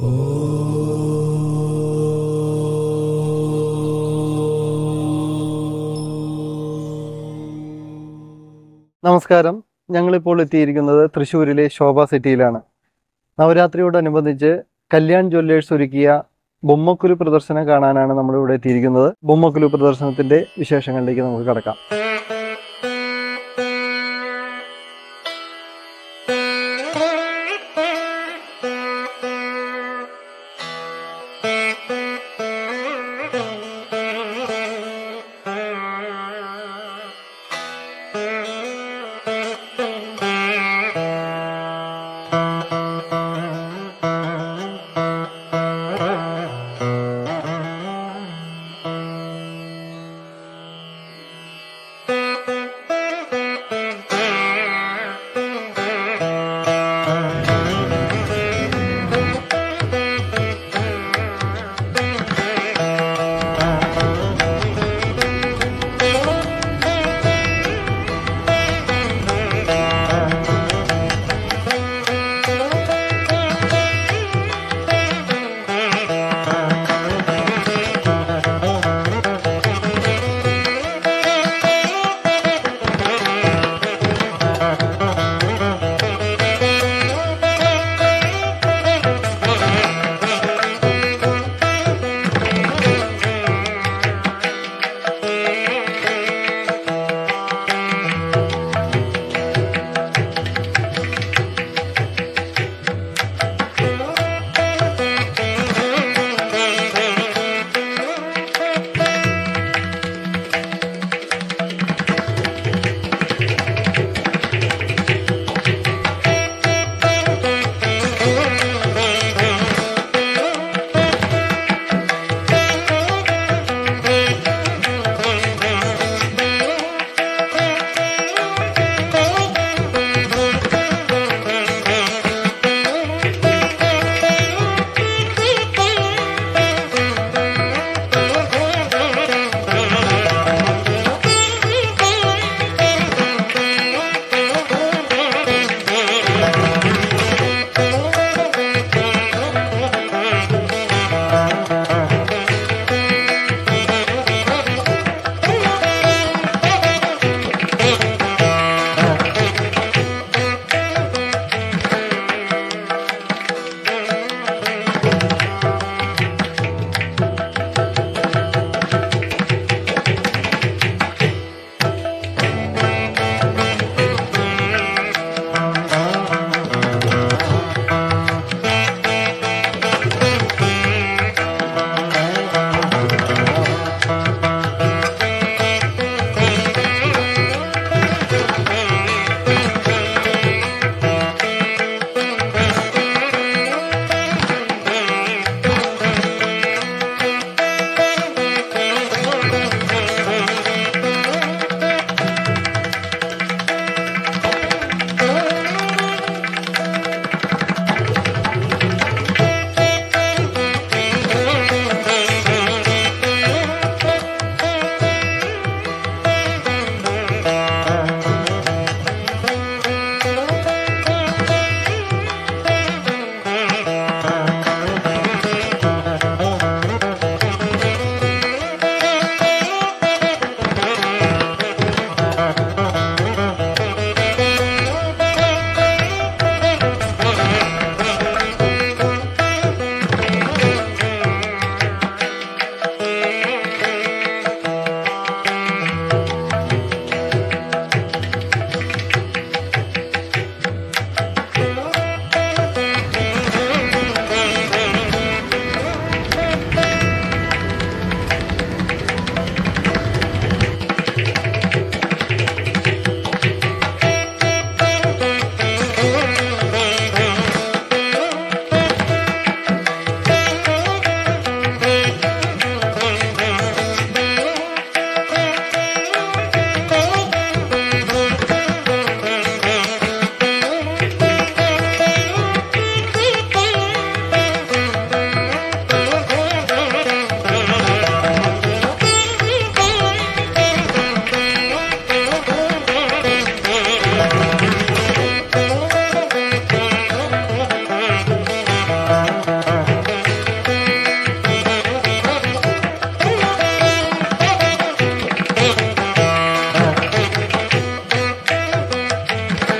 നമസ്കാരം. ഞങ്ങളിപ്പോൾ എത്തിയിരിക്കുന്നത് തൃശ്ശൂരിലെ ശോഭ സിറ്റിയിലാണ്. നവരാത്രിയോടനുബന്ധിച്ച് കല്യാൺ ജ്വല്ലേഴ്സ് ഒരുക്കിയ ബൊമ്മക്കുലു പ്രദർശനം കാണാനാണ് നമ്മളിവിടെ എത്തിയിരിക്കുന്നത്. ബൊമ്മക്കുലു പ്രദർശനത്തിന്റെ വിശേഷങ്ങളിലേക്ക് നമുക്ക് കടക്കാം.